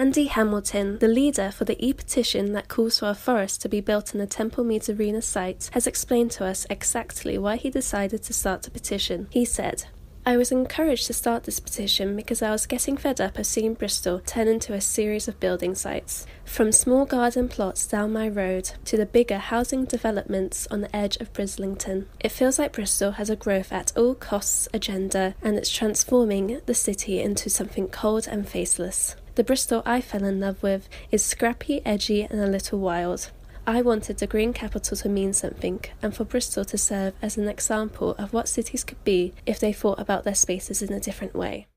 Andy Hamilton, the leader for the e petition that calls for a forest to be built in the Temple Meads Arena site, has explained to us exactly why he decided to start the petition. He said, I was encouraged to start this petition because I was getting fed up of seeing Bristol turn into a series of building sites. From small garden plots down my road to the bigger housing developments on the edge of Brislington. It feels like Bristol has a growth at all costs agenda and it's transforming the city into something cold and faceless. The Bristol I fell in love with is scrappy, edgy, and a little wild. I wanted the green capital to mean something, and for Bristol to serve as an example of what cities could be if they thought about their spaces in a different way.